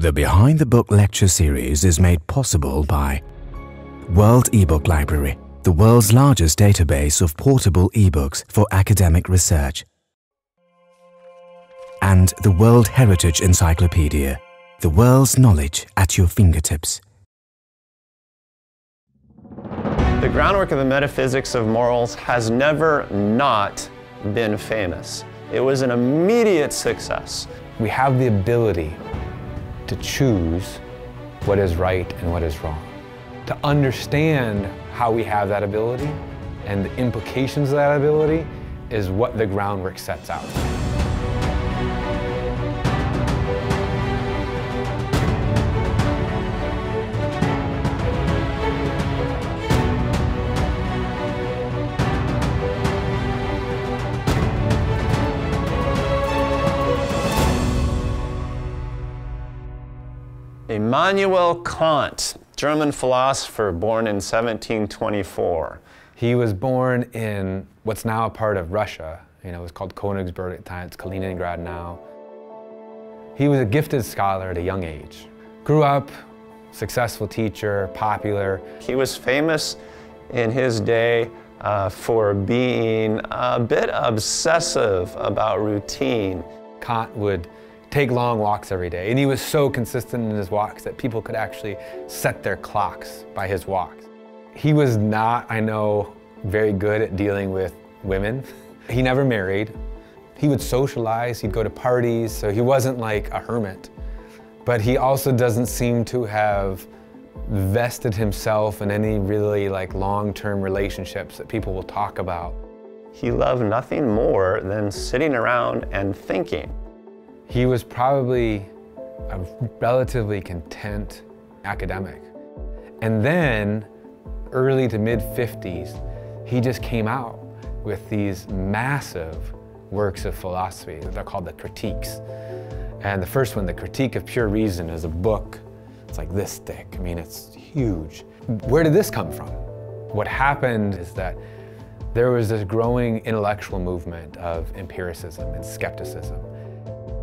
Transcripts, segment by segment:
The Behind the Book lecture series is made possible by World eBook Library, the world's largest database of portable ebooks for academic research, and the World Heritage Encyclopedia, the world's knowledge at your fingertips. The groundwork of the metaphysics of morals has never not been famous. It was an immediate success. We have the ability to choose what is right and what is wrong. To understand how we have that ability and the implications of that ability is what the groundwork sets out. Immanuel Kant, German philosopher born in 1724. He was born in what's now a part of Russia. You know, it was called Königsberg at the time, it's Kaliningrad now. He was a gifted scholar at a young age. Grew up, successful teacher, popular. He was famous in his day uh, for being a bit obsessive about routine. Kant would take long walks every day. And he was so consistent in his walks that people could actually set their clocks by his walks. He was not, I know, very good at dealing with women. He never married. He would socialize, he'd go to parties, so he wasn't like a hermit. But he also doesn't seem to have vested himself in any really like long-term relationships that people will talk about. He loved nothing more than sitting around and thinking. He was probably a relatively content academic. And then, early to mid 50s, he just came out with these massive works of philosophy. They're called the critiques. And the first one, The Critique of Pure Reason, is a book. It's like this thick. I mean, it's huge. Where did this come from? What happened is that there was this growing intellectual movement of empiricism and skepticism.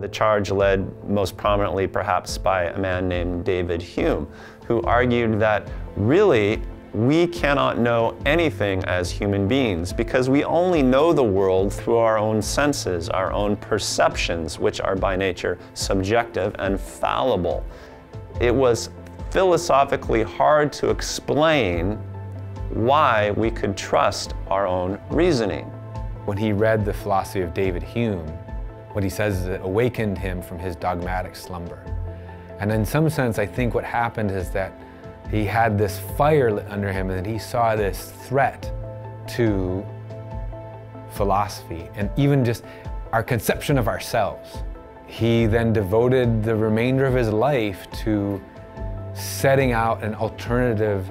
The charge led most prominently perhaps by a man named David Hume, who argued that really we cannot know anything as human beings because we only know the world through our own senses, our own perceptions, which are by nature subjective and fallible. It was philosophically hard to explain why we could trust our own reasoning. When he read the philosophy of David Hume, what he says is it awakened him from his dogmatic slumber. And in some sense, I think what happened is that he had this fire lit under him and he saw this threat to philosophy and even just our conception of ourselves. He then devoted the remainder of his life to setting out an alternative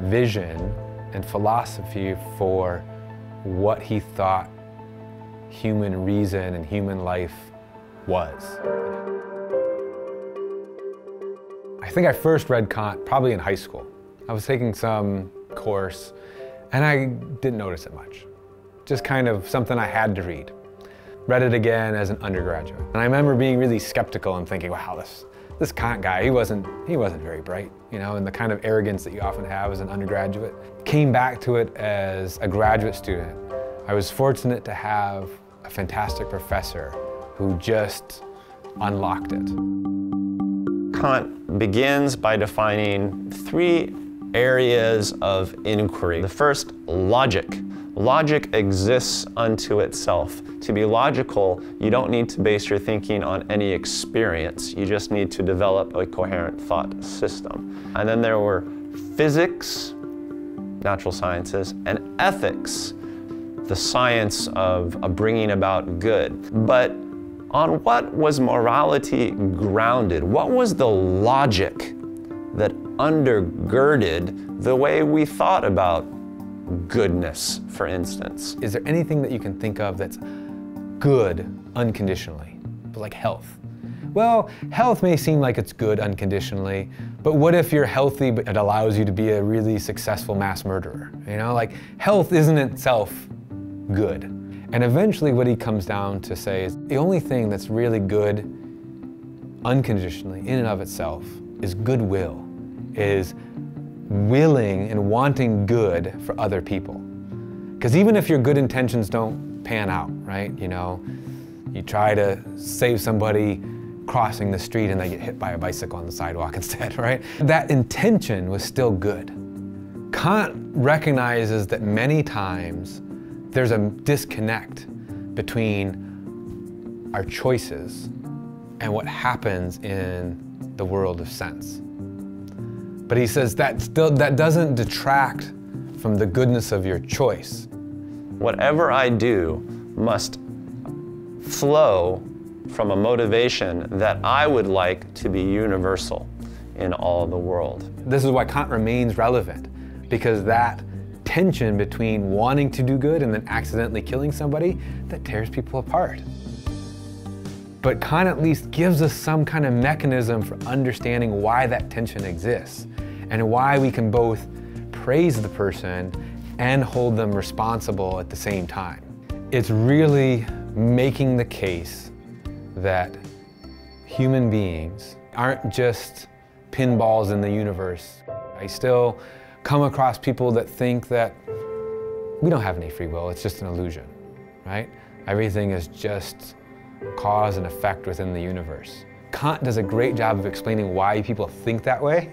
vision and philosophy for what he thought human reason and human life was. I think I first read Kant probably in high school. I was taking some course and I didn't notice it much. Just kind of something I had to read. Read it again as an undergraduate. And I remember being really skeptical and thinking, wow, this, this Kant guy, he wasn't, he wasn't very bright, you know, and the kind of arrogance that you often have as an undergraduate. Came back to it as a graduate student I was fortunate to have a fantastic professor who just unlocked it. Kant begins by defining three areas of inquiry. The first, logic. Logic exists unto itself. To be logical, you don't need to base your thinking on any experience. You just need to develop a coherent thought system. And then there were physics, natural sciences, and ethics, the science of, bringing about good. But on what was morality grounded? What was the logic that undergirded the way we thought about goodness, for instance? Is there anything that you can think of that's good unconditionally, like health? Well, health may seem like it's good unconditionally, but what if you're healthy but it allows you to be a really successful mass murderer? You know, like health isn't itself good. And eventually what he comes down to say is the only thing that's really good unconditionally, in and of itself, is goodwill, is willing and wanting good for other people. Because even if your good intentions don't pan out, right? You know, you try to save somebody crossing the street and they get hit by a bicycle on the sidewalk instead, right? That intention was still good. Kant recognizes that many times there's a disconnect between our choices and what happens in the world of sense. But he says that still that doesn't detract from the goodness of your choice. Whatever I do must flow from a motivation that I would like to be universal in all the world. This is why Kant remains relevant, because that tension between wanting to do good and then accidentally killing somebody that tears people apart. But Kant at least gives us some kind of mechanism for understanding why that tension exists and why we can both praise the person and hold them responsible at the same time. It's really making the case that human beings aren't just pinballs in the universe. I still come across people that think that we don't have any free will, it's just an illusion, right? Everything is just cause and effect within the universe. Kant does a great job of explaining why people think that way,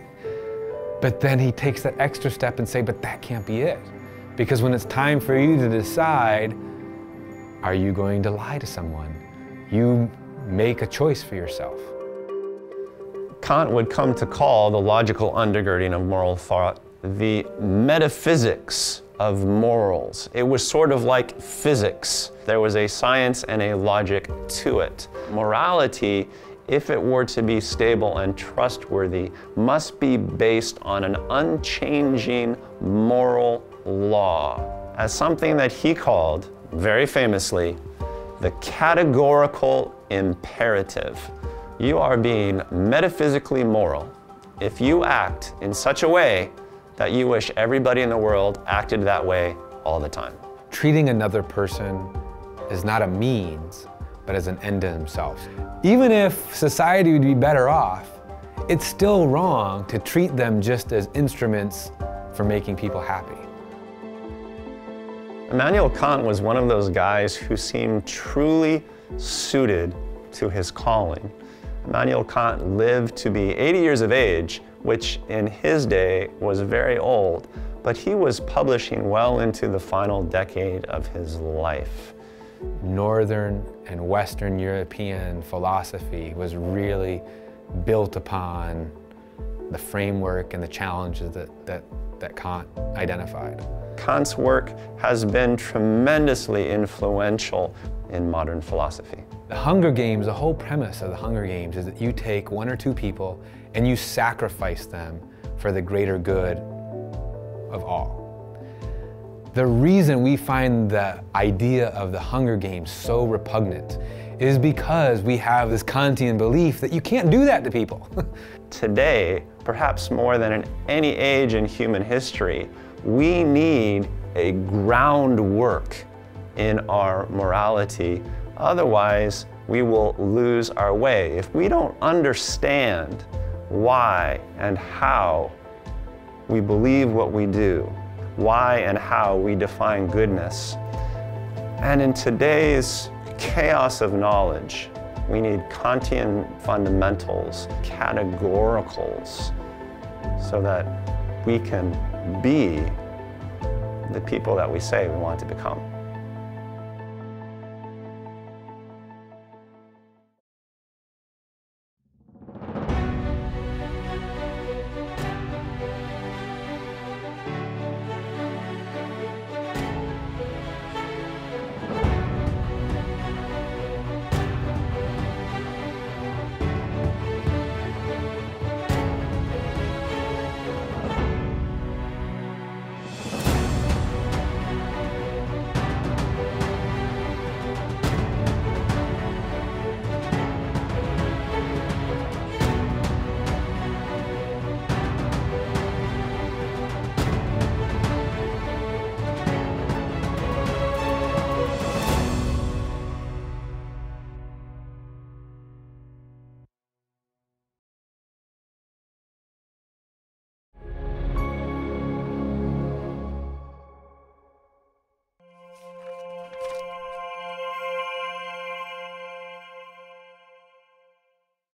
but then he takes that extra step and say, but that can't be it. Because when it's time for you to decide, are you going to lie to someone? You make a choice for yourself. Kant would come to call the logical undergirding of moral thought the metaphysics of morals. It was sort of like physics. There was a science and a logic to it. Morality, if it were to be stable and trustworthy, must be based on an unchanging moral law as something that he called, very famously, the categorical imperative. You are being metaphysically moral if you act in such a way that you wish everybody in the world acted that way all the time. Treating another person is not a means, but as an end in themselves. Even if society would be better off, it's still wrong to treat them just as instruments for making people happy. Immanuel Kant was one of those guys who seemed truly suited to his calling. Immanuel Kant lived to be 80 years of age which in his day was very old, but he was publishing well into the final decade of his life. Northern and Western European philosophy was really built upon the framework and the challenges that, that, that Kant identified. Kant's work has been tremendously influential in modern philosophy. The Hunger Games, the whole premise of the Hunger Games is that you take one or two people and you sacrifice them for the greater good of all. The reason we find the idea of the Hunger Games so repugnant is because we have this Kantian belief that you can't do that to people. Today, perhaps more than in any age in human history, we need a groundwork in our morality. Otherwise, we will lose our way. If we don't understand why and how we believe what we do, why and how we define goodness. And in today's chaos of knowledge, we need Kantian fundamentals, categoricals, so that we can be the people that we say we want to become.